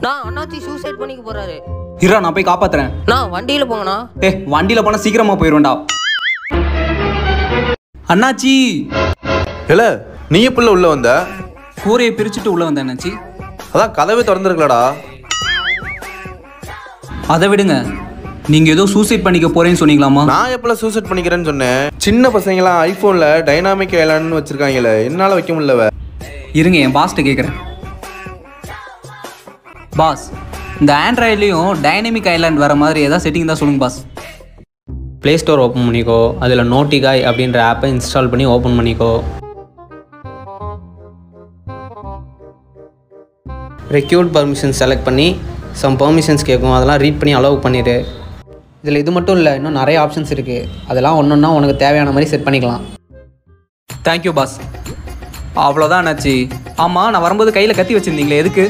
நான் அண்ணாச்சி சூசைட் பண்ணிக்க போறாரு. இருடா நான் போய் காப்பாத்துறேன். நான் வண்டியில போங்கண்ணா. ஏ வண்டியில போனா சீக்கிரமா போயிருவேன்டா. அண்ணாச்சி! இல்ல நீ எப்படில உள்ள வந்த? கூரையை பிரிச்சுட்டு உள்ள வந்தேன் அண்ணாச்சி. அதான் கதவே திறந்துருக்கலடா. அதை விடுங்க. நீங்க ஏதோ சூசைட் பண்ணிக்க போறேன்னு சொன்னீங்களாமா நான் எப்பல சூசைட் பண்ணிக்கிறேன்னு சொன்னேன்? சின்ன பசங்களாம் ஐபோன்ல டைனாமிக் ஐலாண்ட்னு வச்சிருக்காங்களே என்னால வைக்க முடியல இருங்க என் பாஸ்ட்ட கேட்குறேன் பாஸ். இந்த ஆண்ட்ராய்ட்லேயும் டைனமிக் ஐலாண்ட் வர மாதிரி ஏதாவது செட்டிங் தான் சொல்லுங்க பாஸ். ப்ளே ஸ்டோர் ஓப்பன் பண்ணிக்கோ. அதில் நோட்டிகாய் அப்படின்ற ஆப்பை இன்ஸ்டால் பண்ணி ஓப்பன் பண்ணிக்கோ. ரெக்யூட் பர்மிஷன் செலக்ட் பண்ணி சம் பெர்மிஷன்ஸ் கேட்கும் அதெல்லாம் ரீட் பண்ணி அலோவ் பண்ணிடு இதில் இது மட்டும் இல்லை இன்னும் நிறைய ஆப்ஷன்ஸ் இருக்குது அதெல்லாம் ஒன்று ஒன்றா உனக்கு தேவையான மாதிரி செட் பண்ணிக்கலாம். Thank you boss. அவ்வளோதான் அண்ணாச்சி. ஆமாம் நான் வரும்போது கையில் கத்தி வச்சிருந்தீங்களே எதுக்கு?